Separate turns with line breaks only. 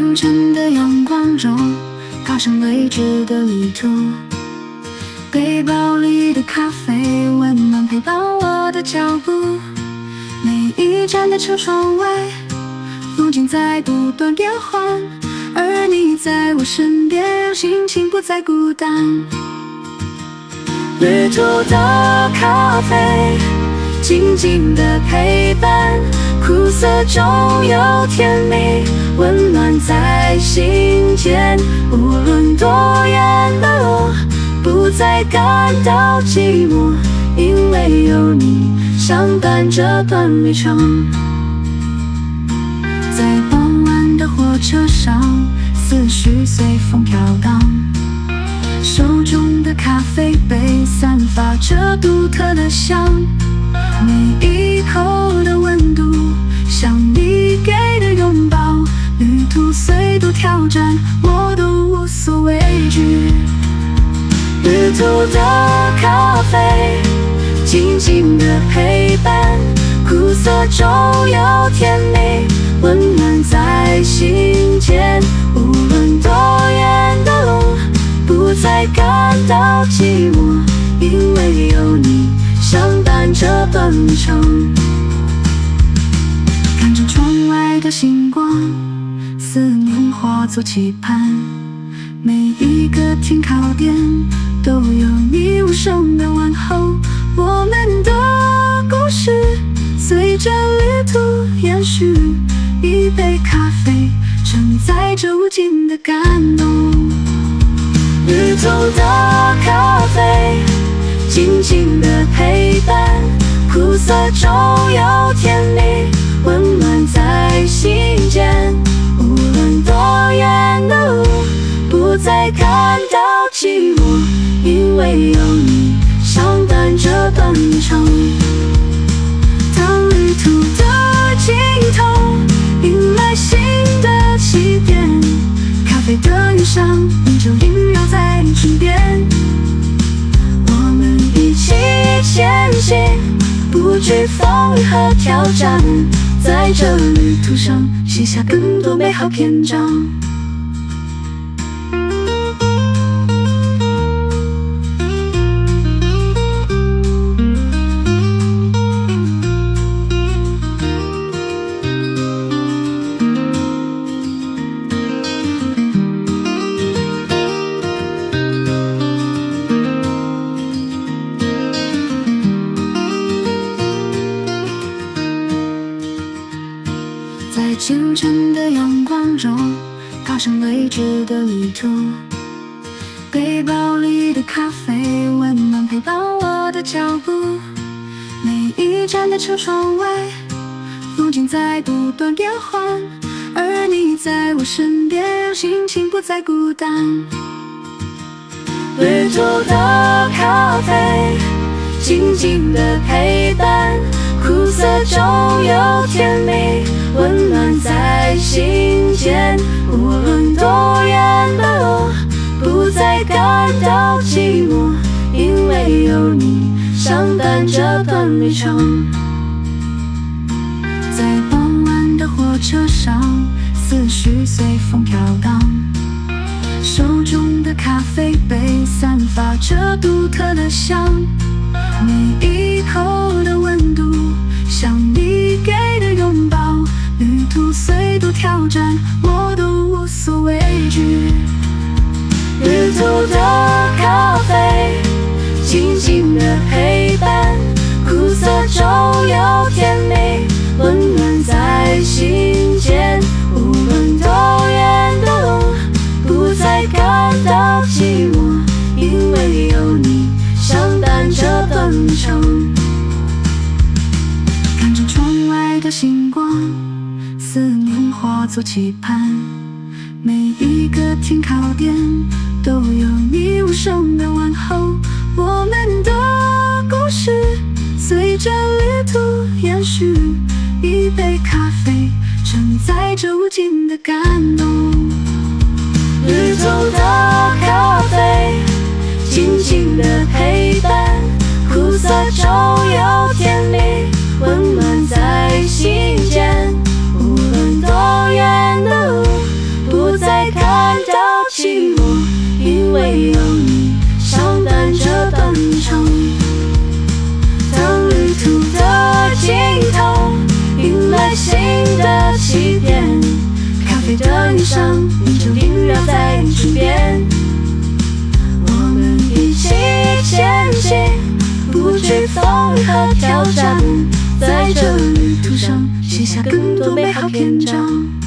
清晨的阳光中踏上未知的旅途背包里的咖啡温暖陪伴我的脚步每一站的车窗外风景在不断变换而你在我身边让心情不再孤单。旅途的咖啡静静的陪伴，苦涩中有甜蜜，温暖在心间，无论多远的路。不再感到寂寞，因为有你相伴这段旅程。在傍晚的火车上，思绪随风飘荡，手中的咖啡杯散发着独特的香，每一口的温度像你给的拥抱。旅途虽多挑战，我都无所畏惧。旅途的咖啡，静静的陪伴，苦涩中有甜蜜，温暖在心间。无论多远的路，不再感到寂寞，因为有伴这段旅程。看着窗外的星光，思念化作期盼。每一个停靠点都有你无声的问候，我们的故事随着旅途延续，一杯咖啡承载着无尽的感动。旅途的咖啡，静静的陪伴，苦涩中有甜蜜，温暖在心间。无论多远的路。不再感到寂寞，因为有你相伴这段旅程。当旅途的尽头迎来新的起点，咖啡的余香依旧萦绕在你唇边。起前行，不惧风雨和挑战，在这旅途上写下更多美好篇章。上未知的旅途。背包里的咖啡温暖陪伴我的脚步。每一站的车窗外，风景在不断变换，而你在我身边，让心情不再孤单。旅途的咖啡，静静的陪伴，相伴这段旅程。在傍晚的火车上，思绪随风飘荡，手中的咖啡杯散发着独特的香，每一口的温度像你给的拥抱。旅途虽多挑战，我都无所畏惧。旅途的咖啡，静静的陪伴，苦涩中有甜蜜，温暖在心间。无论多远的路，不再感到寂寞，因为有你相伴这段旅程。看着窗外的星光。思念化作期盼，每一个停靠点都有你无声这旅途延续，一杯咖啡承载着无尽的感动。旅途的咖啡，静静的陪伴，苦涩中有甜挑战，在这旅途上写下更多美好篇章。